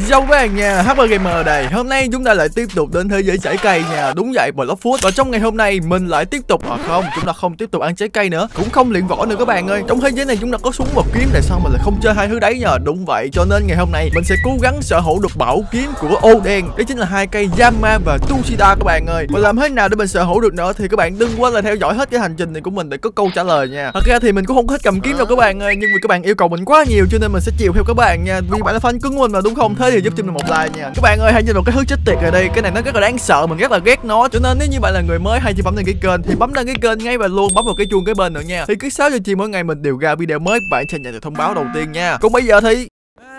Dâu các bạn nha, HP Gamer đây. Hôm nay chúng ta lại tiếp tục đến thế giới trái cây nha. Đúng vậy, Blockfood Và trong ngày hôm nay mình lại tiếp tục À không, chúng ta không tiếp tục ăn trái cây nữa. Cũng không luyện võ nữa các bạn ơi. Trong thế giới này chúng ta có súng và kiếm Tại sao mình lại không chơi hai thứ đấy nhờ? Đúng vậy, cho nên ngày hôm nay mình sẽ cố gắng sở hữu được bảo kiếm của ô đen Đấy chính là hai cây Yama và Tushita các bạn ơi. Và làm thế nào để mình sở hữu được nữa Thì các bạn đừng quên là theo dõi hết cái hành trình này của mình để có câu trả lời nha. Thật ra thì mình cũng không thích cầm kiếm đâu các bạn ơi Nhưng vì các bạn yêu cầu mình quá nhiều cho nên mình sẽ chịu theo các bạn nha. Vì bạn là fan cứng của mình mà đúng không? Thế thì giúp cho mình một like nha. Các bạn ơi hãy nhìn một cái thứ chết tiệt ở đây, Cái này nó rất là đáng sợ, mình rất là ghét nó. Cho nên nếu như bạn là người mới hay chưa bấm đăng ký kênh, Thì bấm đăng ký kênh ngay và luôn bấm vào cái chuông cái bên nữa nha. Thì cứ 6 giờ chiều mỗi ngày mình đều ra video mới, Bạn sẽ nhận được thông báo đầu tiên nha. Còn bây giờ thì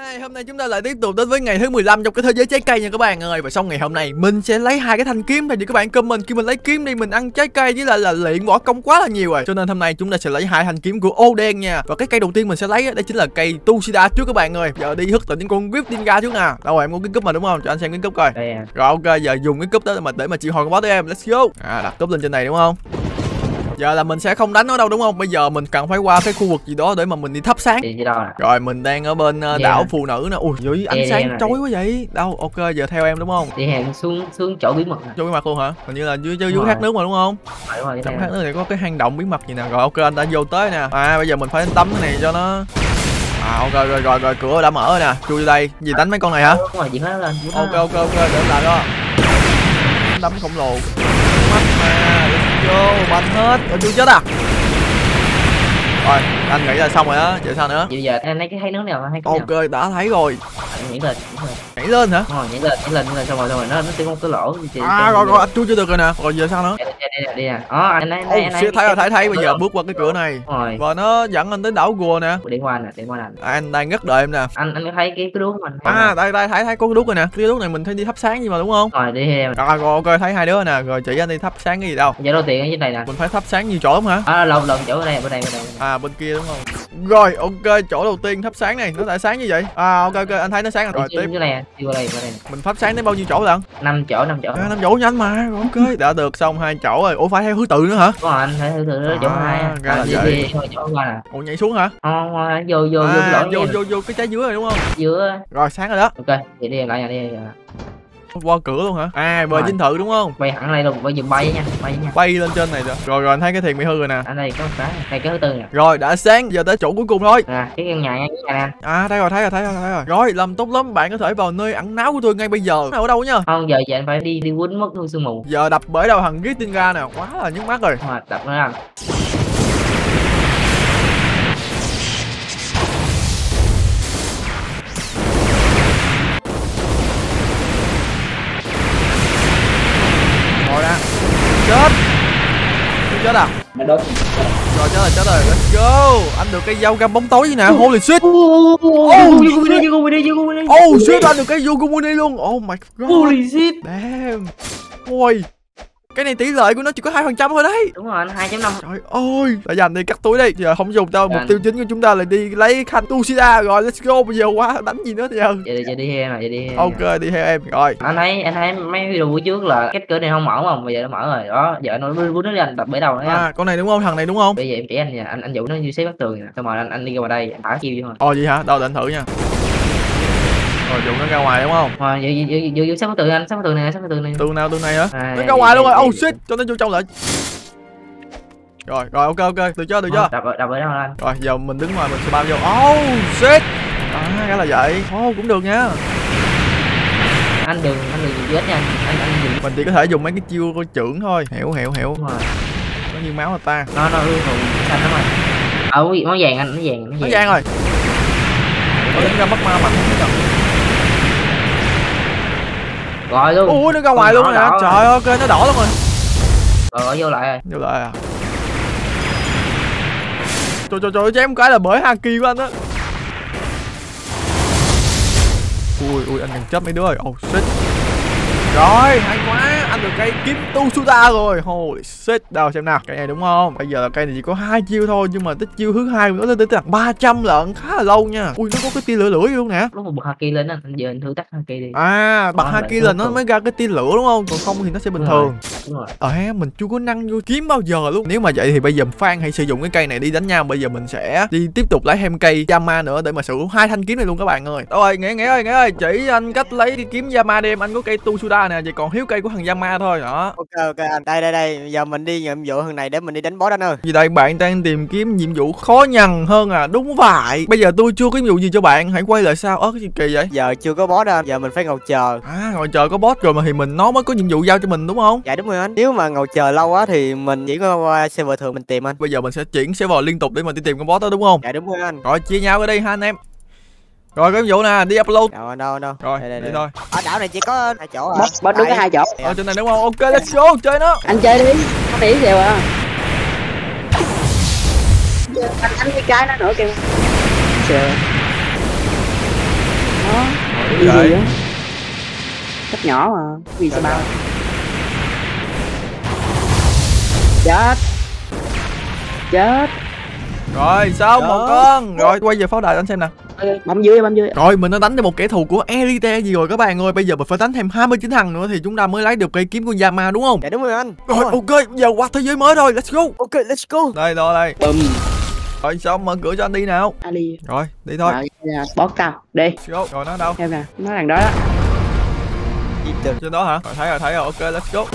Hey, hôm nay chúng ta lại tiếp tục đến với ngày thứ 15 trong cái thế giới trái cây nha các bạn ơi. Và xong ngày hôm nay mình sẽ lấy hai cái thanh kiếm Thì các bạn. Comment khi mình lấy kiếm đi mình ăn trái cây với lại là luyện võ công quá là nhiều rồi. Cho nên hôm nay chúng ta sẽ lấy hai thanh kiếm của ô đen nha. Và cái cây đầu tiên mình sẽ lấy đó chính là cây Tushida trước các bạn ơi. Giờ đi hất tỉnh những con Griftinga trước nè. Đâu rồi em có cái cúp mà đúng không? Cho anh xem cái cúp coi. Rồi ok giờ dùng cái cúp đó mà để mà chịu hồi con boss em. Let's go. À đặt cúp lên trên này đúng không? Giờ là mình sẽ không đánh nó đâu đúng không? Bây giờ mình cần phải qua cái khu vực gì đó để mà mình đi thắp sáng. Đi đâu nè rồi mình đang ở bên uh, đảo phụ nữ nè. Ui dưới ánh sáng chói quá vậy. Đâu ok giờ theo em đúng không? Đi hàng xuống xuống chỗ bí mật cho cái mặt luôn hả? Hình như là dưới dưới, thác nước mà đúng không? Trong thác nước này có cái hang động bí mật gì nè. Rồi ok anh đã vô tới nè. À bây giờ mình phải tắm cái này cho nó. À ok rồi rồi rồi cửa đã mở rồi nè. Chui vô đây. Gì đánh mấy con này hả? Đúng rồi chị hết lên chị hết ok ok ok để làm đó. Đấm khổng lồ go bắn hết. Ở chưa chết à? Rồi anh nghĩ là xong rồi á vậy sao nữa? Bây giờ em lấy cái thấy nước nào hay ok đã thấy rồi nhảy lên nhảy lên. Hả? Rồi nhảy lên nhảy lên nhảy lên xong rồi xong rồi. Nó nó tìm một cái lỗ chị à rồi rồi anh chui chưa được rồi nè. Rồi giờ sao nữa? Đi đi đi nè. Đó anh ấy anh ấy Ồ, anh ấy siêu thấy rồi thấy thấy. Bây giờ bước qua cái cửa này. Rồi. Và nó dẫn anh tới đảo gùa nè. Đi qua nè đi qua nè. À, anh đang rất đợi em nè. Anh anh thấy cái cái đuốc mình à đây đây thấy thấy có cái đuốc rồi nè. Cái đuốc này mình thấy đi thắp sáng gì mà đúng không? Rồi đi em. À rồi ok thấy hai đứa nè. Rồi chỉ anh đi thắp sáng cái gì đâu? Giờ đầu tiên ở dưới này nè. Mình phải thắp sáng nhiều chỗ lắm hả à lồng lồng chỗ ở đây bên đây bên đây. À bên kia đúng không rồi ok chỗ đầu tiên thắp sáng này nó tại sáng như vậy. À ok ok anh thấy nó sáng rồi, tiếp. này đây mình thắp sáng đến bao nhiêu chỗ lận năm chỗ năm chỗ. À, năm chỗ nhanh mà ok đã được xong hai chỗ rồi. Ủa phải theo thứ tự nữa hả? Đúng rồi anh thấy thử thử chỗ À, hai á. ra là vậy. chỗ qua nè. Ủa nhảy xuống hả? Không vô vô vô à, vô vô vô vô cái trái dưới rồi đúng không? Giữa rồi sáng rồi đó. Ok vậy đi lại nhà đi qua cửa luôn hả? À bờ dinh thự đúng không? Bay hẳn đây luôn bay dùm bay nha bay nha. Bay lên trên này rồi. Rồi, rồi anh thấy cái thiền bị hư rồi nè. Anh đây có một cái đây cái thứ tư nè. Rồi đã sáng giờ tới chỗ cuối cùng thôi. À cái căn nhà nha cái nhà anh à đây rồi thấy rồi thấy rồi thấy rồi. Rồi làm tốt lắm bạn có thể vào nơi ẩn náu của tôi ngay bây giờ. Ở đâu nha không giờ giờ anh phải đi đi quýnh mất luôn sương mù. Giờ đập bể đầu thằng ghét tin ra nè. Quá là nhức mắt rồi. Mà tập nó rồi đã. Chết. Chưa chết à? Rồi chết rồi chết rồi. Let's go. Anh được cây dao găm bóng tối gì nè holy shit. Oh shit. oh anh được cây Yogumuni luôn. Oh my god. Holy shit. Damn. Ôi cái này tỷ lệ của nó chỉ có hai phần trăm thôi đấy đúng rồi hai chấm năm Trời ơi, đã dành đi cắt túi đi. Giờ không dùng đâu, mục Dạ. tiêu chính của chúng ta là đi lấy khanh Tushida rồi. Let's go, bây giờ quá đánh gì nữa giờ. giờ đi giờ đi theo nè giờ đi theo Ok, đi theo em. Rồi. anh thấy anh thấy mấy video buổi trước là cái cửa này không mở mà bây giờ nó mở rồi đó giờ nó bút nó lên đập bể đầu nha À, con này đúng không? Thằng này đúng không? bây giờ em chỉ anh nha anh anh dụ nó như xếp bắt tường nè xong rồi anh anh đi qua đây anh thả chiêu vô thôi Ồ gì hả? Đâu để anh thử nha. Rồi dùng nó ra ngoài đúng không? rồi dụ dụ dụ dụ xếp bắt tường anh xếp bắt tường này xếp bắt tường này Tường nào tường này hả? À, Nó ra ngoài luôn rồi. Oh shit, cho nó vô trong lại. Rồi, rồi ok ok, được chưa? Được chưa? đập ở- đập ở đâu anh Rồi, giờ mình đứng ngoài mình sẽ bao vô. Oh shit. À, ra là vậy. Oh, cũng được nha. anh đừng anh đừng dùng chết nha anh anh dùng Mình chỉ có thể dùng mấy cái chiêu coi trưởng thôi. Hiểu hiểu hiểu. rồi Có nhiêu máu là ta. nó nó hư hồn xanh lắm rồi ờ máu vàng anh nó vàng nó Nó vàng rồi. Nó ra bắt ma mạnh. Rồi luôn Ui nó ra ngoài luôn nè. đỏ Trời ơi, ok nó đỏ luôn rồi. rồi rồi vô lại rồi Vô lại à. Trời trời trời chém cái là bởi haki của anh á. Ui ui anh gần chết mấy đứa rồi. Oh shit. Rồi, hay quá. Được cây kiếm tu suda rồi. Holy shit. Đâu xem nào. Cây này đúng không? Bây giờ là cây này chỉ có hai chiêu thôi nhưng mà tích chiêu thứ hai nó lên tới tận ba trăm lận khá là lâu nha. Ui nó có cái tia lửa lửa luôn nè? Lúc mà bật haki lên anh giờ anh thử tắt haki đi. À bật tốt là nó mới ra cái tia lửa đúng không? Còn không thì nó sẽ bình rồi. Đúng rồi. Ờ ha mình chưa có năng vô kiếm bao giờ luôn. Nếu mà vậy thì bây giờ phan hãy sử dụng cái cây này đi đánh nhau bây giờ mình sẽ đi tiếp tục lấy thêm cây yama nữa để mà sử dụng hai thanh kiếm này luôn các bạn ơi. Đâu rồi nghe nghe ơi nghe ơi chỉ anh cách lấy cái kiếm yama đi em. Anh có cây tu suda nè vậy còn thiếu cây của thằng yama thôi đó. Ok ok anh. Đây đây đây. Giờ mình đi nhiệm vụ thằng này để mình đi đánh boss anh ơi. Vì đây bạn đang tìm kiếm nhiệm vụ khó nhằn hơn à. Đúng vậy. Bây giờ tôi chưa có nhiệm vụ gì cho bạn. Hãy quay lại sao? Ơ cái gì kỳ vậy? Giờ chưa có boss đâu giờ mình phải ngồi chờ. À ngồi chờ có boss rồi mà thì mình nó mới có nhiệm vụ giao cho mình đúng không? Dạ đúng rồi anh. Nếu mà ngồi chờ lâu quá thì mình chỉ có qua server thường mình tìm anh. Bây giờ mình sẽ chuyển server liên tục để mà đi tìm con boss đó đúng không? Dạ đúng rồi anh. Rồi chia nhau cái đi ha anh em. Rồi cái vụ nè đi upload. Đâu anh đâu anh đâu. Rồi đây, đây, đi đây. thôi. Ở đảo này chỉ có hai chỗ à. Boss, boss đúng cái hai chỗ. Ở trên này đúng không? Ok let's go chơi nó. Anh chơi đi. Nó tỷ đều à. Anh đánh cái cái nó nữa kìa. Trời Đó. Đi Vậy. gì á? Cách nhỏ mà. Vì sao bao Chết. Chết. Rồi xong Đó. một con? Rồi quay về pháo đài anh xem nè. Bấm dưới bấm dưới. Rồi mình đã đánh được một kẻ thù của elite gì rồi các bạn ơi. Bây giờ mình phải đánh thêm 29 thằng nữa thì chúng ta mới lấy được cây kiếm của yama đúng không? Dạ đúng rồi anh. Rồi ok giờ qua thế giới mới rồi. Let's go. Ok let's go. Đây đó đây. Bùm. Rồi xong mở cửa cho anh đi nào? Ali. Rồi đi thôi. Rồi, tao. Đi. Let's go. Rồi nó đâu? Xem nè Nó thằng đó đó. Trên đó hả? Rồi thấy rồi thấy rồi. Ok let's go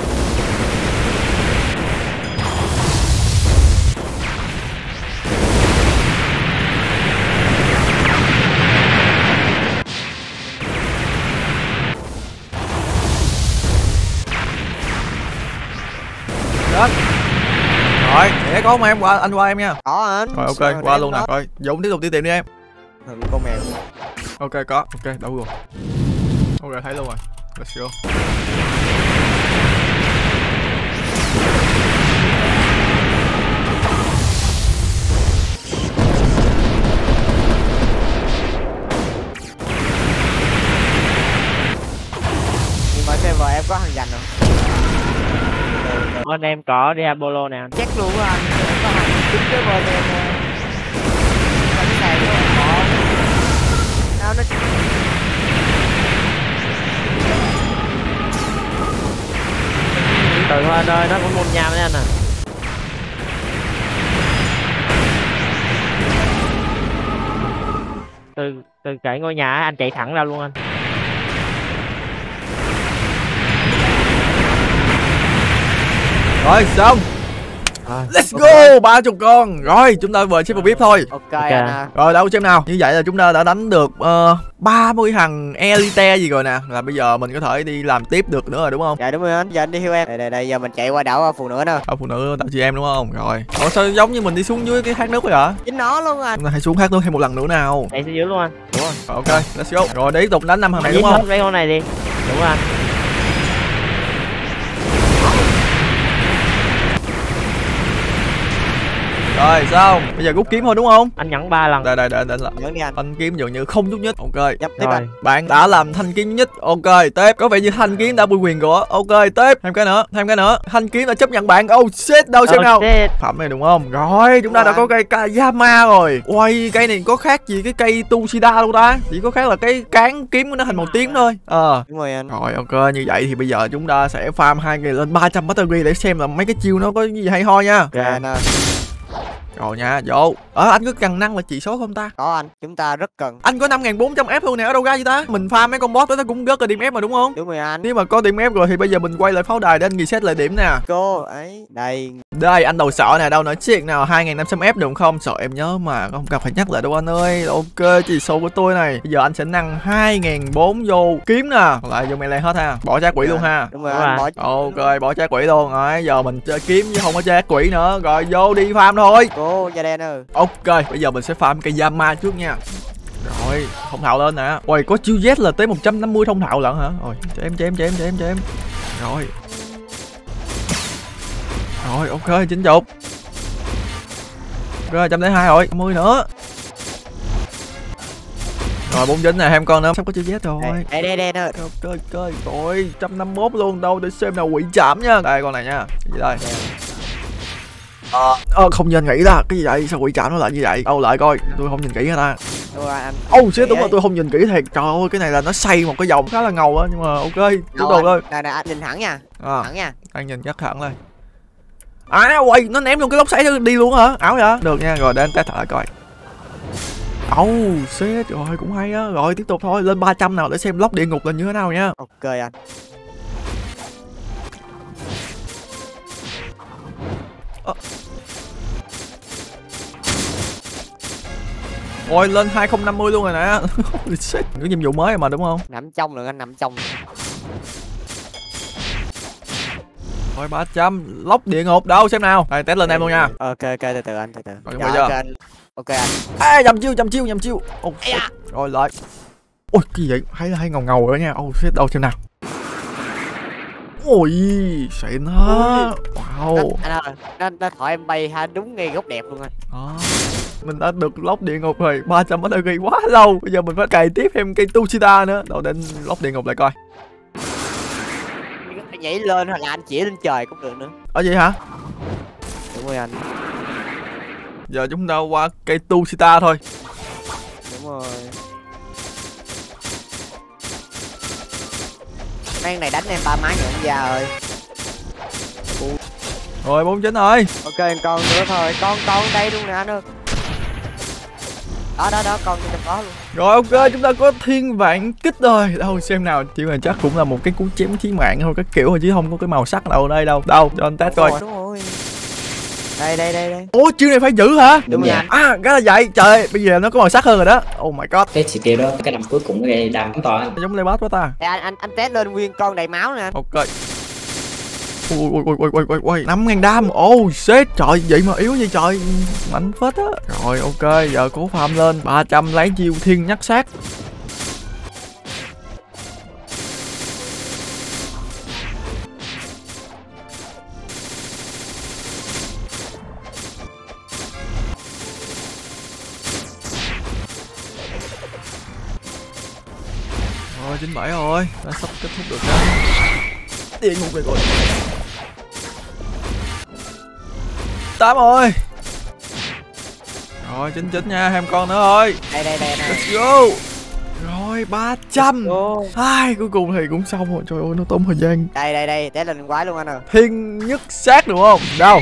Chết Rồi, để có không em qua anh qua em nha. có anh Rồi ok, qua luôn nè. Rồi, Dũng tiếp tục đi tìm đi em. Ừ, con mèo Ok có, ok đâu rồi. Ok thấy luôn rồi. Let's go. nhưng mà server em có thằng dành rồi Bên em có Diabolo nè anh. chắc luôn á anh có thằng chính cái bên em sẵn sàng luôn Có. sao nó Từ thôi anh ơi, nó cũng môn nhau đấy anh à. Từ từ cái ngôi nhà anh chạy thẳng ra luôn anh. Rồi xong. Rồi. Let's go, ba chục con. Rồi, chúng ta về server VIP thôi. ok à. Rồi đâu xem nào Như vậy là chúng ta đã đánh được uh, 30 thằng elite gì rồi nè Là bây giờ mình có thể đi làm tiếp được nữa rồi đúng không dạ đúng rồi anh giờ anh đi theo em đây đây đây giờ mình chạy qua đảo phụ nữa nè Ở phụ nữ tạo chị em đúng không Rồi Ủa sao giống như mình đi xuống dưới cái thác nước vậy hả chính nó luôn anh Chúng ta hãy xuống thác nước thêm một lần nữa nào Chạy xuống dưới luôn anh. đúng rồi Ok let's go Rồi tiếp tục đánh năm thằng này đúng không mấy con này đi. Đúng rồi anh. Rồi xong Bây giờ rút kiếm thôi đúng không? Anh nhẫn ba lần. Đây đây để lại nhớ đi anh. Thanh kiếm dường như không nhúc nhích. Ok. Dập tiếp anh. Bạn đã làm thanh kiếm nhất ok tiếp. Có vẻ như thanh kiếm đã bị quyền của ok tiếp. Thêm cái nữa thêm cái nữa. Thanh kiếm đã chấp nhận bạn. Oh shit đâu xem Oh, nào. shit. phẩm này đúng không? Rồi chúng ta đã có cây kayama rồi. Uầy cây này có khác gì cái cây tushida đâu ta? Chỉ có khác là cái cán kiếm của nó thành màu tím thôi. Ờ. Đúng rồi anh. Rồi ok. Như vậy thì bây giờ chúng ta sẽ farm hai ngày lên 300 battery để xem là mấy cái chiêu nó có gì hay ho nha. Ok anh à. Rồi nha vô. Ờ anh có cần năng là chỉ số không ta? Có anh chúng ta rất cần. Anh có 5400 f luôn nè ở đâu ra vậy ta? Mình farm mấy con boss đó nó cũng rất là điểm f mà đúng không? Đúng rồi anh. Nếu mà có điểm ép rồi thì bây giờ mình quay lại pháo đài để anh reset lại điểm nè. Cô ấy đây. Đây anh đầu sợ nè đâu nói chuyện nào 2500 f được không? Sợ em nhớ mà không cần phải nhắc lại đâu anh ơi. Ok chỉ số của tôi này. Bây giờ anh sẽ nâng 2004 vô kiếm nè. Lại vô melee hết ha. Bỏ trái quỷ luôn ha. Đúng rồi Đúng anh bỏ Ok bỏ trái quỷ luôn. Rồi giờ mình chơi kiếm chứ không có trái quỷ nữa. Rồi vô đi farm thôi. Cô da đen ơi. Ok bây giờ mình sẽ farm cây Yama trước nha. Rồi thông thạo lên nè. Ôi có chiêu Z là tới 150 thông thạo lận hả? Rồi cho em cho em cho em cho em cho em Rồi. Rồi ok chín chục Rồi trăm hai rồi 10 nữa. Rồi bốn dính này em con nữa. Sắp có chữ Z rồi. Đây đây đây đây Trời trời rồi 151 luôn đâu để xem nào quỷ chạm nha. Đây con này nha. Đây ờ ờ, không nhìn nghĩ ra cái gì vậy? Sao quỷ chạm nó lại như vậy? Đâu lại coi. Tôi không nhìn kỹ hả ta oh, shit đúng Kỹ rồi tôi không nhìn kỹ thiệt. Trời ơi cái này là nó xây một cái vòng khá là ngầu á nhưng mà ok tục anh? thôi. Này anh nhìn thẳng nha. À Thẳng nha. Anh nhìn chắc hẳn đây à quay nó ném luôn cái lốc xoáy đi luôn hả? Ảo vậy được nha rồi để anh test lại coi oh, shit, rồi cũng hay á. Rồi tiếp tục thôi, lên 300 nào để xem lốc địa ngục là như thế nào nha. Ok anh Rồi lên 2050 luôn rồi nè. Holy shit, cái nhiệm vụ mới mà đúng không? Nằm trong rồi anh nằm trong. Rồi 300, lốc địa ngục đâu xem nào. Đây test lên em luôn nha. Ok ok từ từ anh từ từ. Rồi, Dạ, ok anh. Ok anh. Ê, nhầm chiêu, nhầm chiêu, nhầm chiêu. Oh. Rồi lại. Ôi, cái gì vậy, hay hay ngầu ngầu rồi nha. Oh shit, đâu xem nào. Ôi, xịn ha. Wow. Anh nó, nó thổi em bay ha đúng ngay góc đẹp luôn anh. Đó. Mình đã được lốc địa ngục rồi 300 đã ghi quá lâu. Bây giờ mình phải cày tiếp thêm cây Tushita nữa. Đâu đến lốc địa ngục lại coi. Nhảy lên hoặc là anh chỉ lên trời cũng được nữa. Ở gì hả? Đúng rồi anh. Giờ chúng ta qua cây Tushita thôi. Đúng rồi. Mang này đánh em ba má nhận ra ơi Rồi 49 rồi. Ok anh con nữa thôi. Con con đây luôn nè anh ơi Đó đó đó con cho có luôn. Rồi ok chúng ta có thiên vạn kích rồi Đâu xem nào Chỉ mà chắc cũng là một cái cú chém chí mạng thôi Các kiểu thôi chứ không có cái màu sắc đâu đây đâu. Đâu cho anh test coi. Đúng rồi Đây đây đây đây. Ủa chiêu này phải giữ hả? Đúng rồi. À cái là vậy. Trời ơi, bây giờ nó có màu sắc hơn rồi đó. Oh my god. Cái tiêu đó cái năm cuối cùng cái đam to Giống Lebat quá ta. Anh anh anh test lên nguyên con đầy máu nè. Anh Ok Ui ui ui ui ui ui, năm ngàn đam. Oh shit. Trời, vậy mà yếu vậy trời. Mạnh phết á. Rồi, ok, giờ cố farm lên. 300 lấy chiêu thiên nhắc sát. Rồi 97 rồi. Đã sắp kết thúc được đó Địa ngục này rồi tám rồi Rồi 99 nha Ham con nữa thôi Đây đây đây này Let's go. Rồi 300 Ô, Ai cuối cùng thì cũng xong rồi. Trời ơi nó tốn thời gian Đây đây đây test lên quái luôn anh ơi. Thiên nhất sát đúng không? Đâu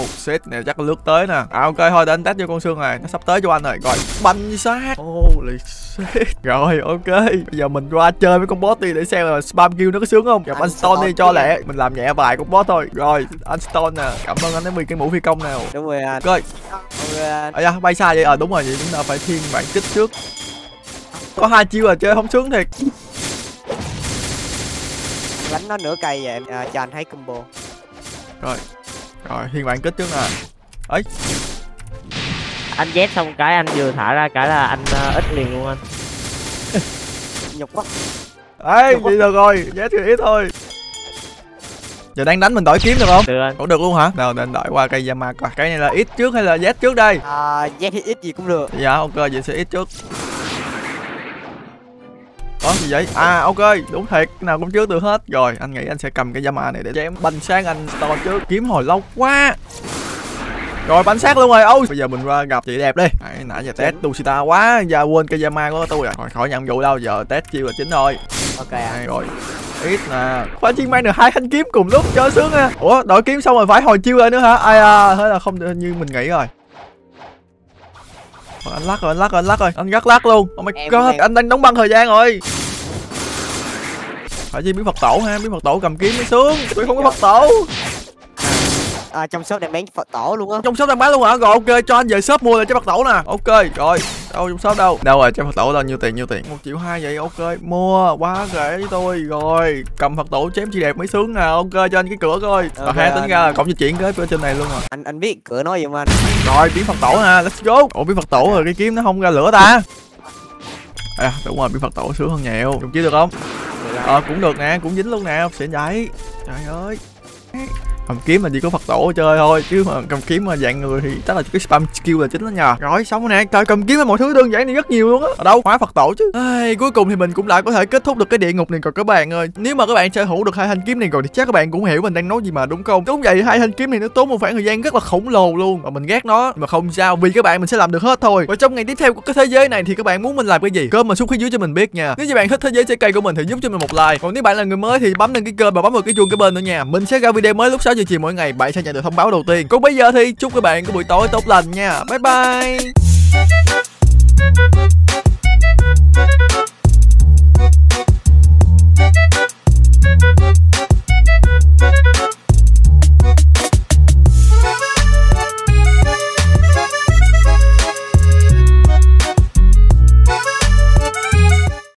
Oh shit này chắc lướt tới nè. À ok thôi để anh test vô con xương này. Nó sắp tới cho anh rồi. Rồi banh sát Holy shit. Rồi ok. Bây giờ mình qua chơi với con boss đi Để xem là spam kill nó có sướng không. Gặp anh Anh Stone đi cho lẹ. Mình làm nhẹ vài con boss thôi. Rồi anh Stone nè. Cảm ơn anh đã vì cái mũ phi công nào. Đúng rồi anh. Ok. Ok anh À da, bay xa vậy? Ờ đúng rồi vậy chúng ta phải thiên bản kích trước. Có hai chiêu là chơi không sướng thiệt. Đánh nó nửa cây vậy em à, cho anh thấy combo. Rồi thiên bản kích trước nè. Ấy. Anh Z xong cái anh vừa thả ra cái là anh ờ, ít liền luôn anh. Nhục quá. Ấy vậy được rồi giá thì ít thôi. Giờ đang đánh mình đổi kiếm được không? Được anh. Ủa được luôn hả? Nào để anh đổi qua cây Yama coi Cái này là ít trước hay là Z trước đây? à, Z thì ít gì cũng được. Dạ ok vậy sẽ ít trước Có gì vậy? À ok đúng thiệt. Cái nào cũng trước được hết. Rồi anh nghĩ anh sẽ cầm cái Yama này để chém banh sáng anh store trước Kiếm hồi lâu quá. Rồi bánh sát luôn rồi. Ôi bây giờ mình qua gặp chị đẹp đi. Đấy, nãy giờ test Tushita quá. Giờ quên cây Yama của tôi rồi. rồi khỏi nhận vụ đâu. Giờ test chiêu là chính thôi Ok anh rồi. Ít nè. Khoa chi mang được hai thanh kiếm cùng lúc. Cho sướng ha. Ủa đổi kiếm xong rồi phải hồi chiêu lại nữa hả? Ai à thế là không như mình nghĩ rồi. Anh lắc rồi anh lắc rồi anh lắc rồi. Anh gắt lắc luôn. Oh my god anh đang đóng băng thời gian rồi phải chi biến phật tổ ha biến phật tổ cầm kiếm mới sướng tôi không có phật tổ. À, Trong shop đang bán Phật tổ luôn á. Trong shop đang bán luôn hả? Rồi ok cho anh về shop mua lại trái phật tổ nè. Ok rồi. Đâu trong shop đâu? Đâu rồi trái phật tổ đâu nhiêu tiền nhiêu tiền. Một triệu hai vậy ok. Mua quá rẻ với tôi. Rồi cầm phật tổ chém chi đẹp mới sướng nè. Ok cho anh cái cửa coi. Ok, okay, tính anh. ra là cổng di chuyển ở trên này luôn rồi Anh anh biết cửa nói gì không anh. Rồi biến phật tổ ha let's go. Ủa biến phật tổ rồi cái kiếm nó không ra lửa ta. À đúng rồi biến phật tổ sướng hơn nhiều. Dùng kiếm được không Ờ cũng được nè cũng dính luôn nè xịn vậy trời ơi cầm kiếm là chỉ có phật tổ chơi thôi chứ mà cầm kiếm mà dạng người thì chắc là cái spam skill là chính đó nhờ. Rồi xong nè trời cầm kiếm là mọi thứ đơn giản này rất nhiều luôn á. Ở đâu? Hóa phật tổ chứ. Ai, cuối cùng thì mình cũng đã có thể kết thúc được cái địa ngục này rồi các bạn ơi. Nếu mà các bạn sở hữu được hai thanh kiếm này rồi thì chắc các bạn cũng hiểu mình đang nói gì mà đúng không? Đúng vậy hai thanh kiếm này nó tốn một khoảng thời gian rất là khổng lồ luôn. Và mình ghét nó mà không sao vì các bạn mình sẽ làm được hết thôi. Và trong ngày tiếp theo của cái thế giới này thì các bạn muốn mình làm cái gì? Comment xuống phía dưới cho mình biết nha. Nếu như bạn thích thế giới trái cây của mình thì giúp cho mình một like. Còn nếu bạn là người mới thì bấm lên cái kênh và bấm vào cái chuông cái bên nữa nha mình sẽ ra video mới lúc sau. 6 giờ chiều mỗi ngày bạn sẽ nhận được thông báo đầu tiên. Còn bây giờ thì chúc các bạn có buổi tối tốt lành nha. Bye bye.